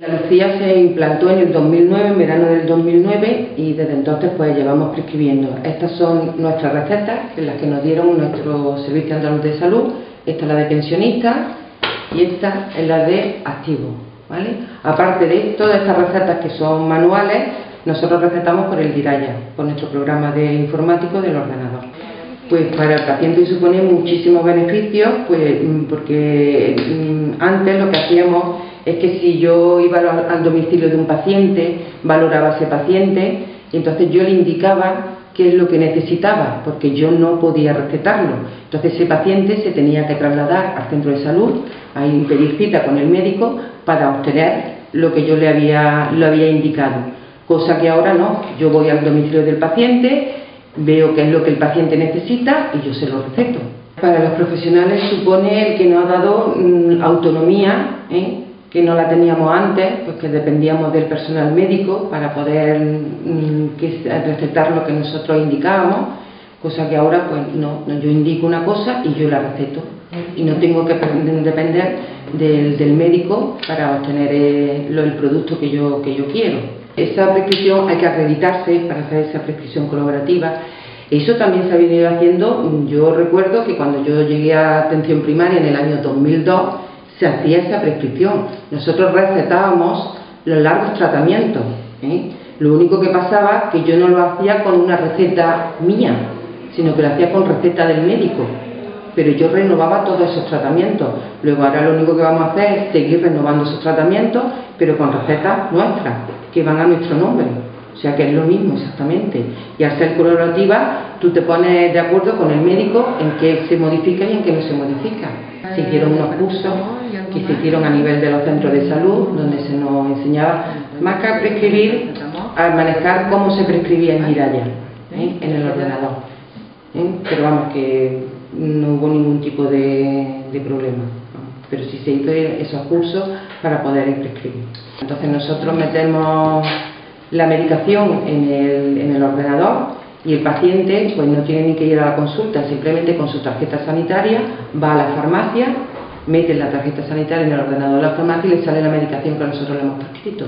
Andalucía se implantó en el 2009, en verano del 2009, y desde entonces pues llevamos prescribiendo. Estas son nuestras recetas, las que nos dieron nuestro Servicio Andaluz de Salud. Esta es la de pensionistas y esta es la de activo. ¿vale? Aparte de todas estas recetas que son manuales, nosotros recetamos por el Diraya, por nuestro programa de informático del ordenador. Pues para el paciente supone muchísimos beneficios, pues mm, porque mm, antes lo que hacíamos es que si yo iba al domicilio de un paciente, valoraba a ese paciente, y entonces yo le indicaba qué es lo que necesitaba, porque yo no podía recetarlo. Entonces ese paciente se tenía que trasladar al centro de salud, a pedir cita con el médico para obtener lo que yo le había, lo había indicado. Cosa que ahora no, yo voy al domicilio del paciente, veo qué es lo que el paciente necesita y yo se lo receto. Para los profesionales supone el que nos ha dado mm, autonomía, ¿eh? Que no la teníamos antes, pues que dependíamos del personal médico para poder mm, recetar lo que nosotros indicábamos, cosa que ahora pues no, yo indico una cosa y yo la receto y no tengo que depender del, médico para obtener el, el producto que yo, que yo quiero. Esa prescripción hay que acreditarse para hacer esa prescripción colaborativa. Eso también se ha venido haciendo, yo recuerdo que cuando yo llegué a atención primaria en el año 2002, se hacía esa prescripción. Nosotros recetábamos los largos tratamientos. ¿eh? Lo único que pasaba que yo no lo hacía con una receta mía, sino que lo hacía con receta del médico. Pero yo renovaba todos esos tratamientos. Luego ahora lo único que vamos a hacer es seguir renovando esos tratamientos, pero con recetas nuestras, que van a nuestro nombre. O sea que es lo mismo exactamente. Y al ser colaborativa, tú te pones de acuerdo con el médico en qué se modifica y en qué no se modifica. Se hicieron unos cursos que se hicieron a nivel de los centros de salud, donde se nos enseñaba más que a prescribir, a manejar cómo se prescribía en Miraya, ¿eh? en el ordenador. ¿eh? Pero vamos, que no hubo ningún tipo de, problema. Pero sí se hizo esos cursos para poder prescribir. Entonces nosotros metemos la medicación en el, en el ordenador y el paciente pues no tiene ni que ir a la consulta, simplemente con su tarjeta sanitaria va a la farmacia mete la tarjeta sanitaria en el ordenador de la farmacia y le sale la medicación que nosotros le hemos prescrito.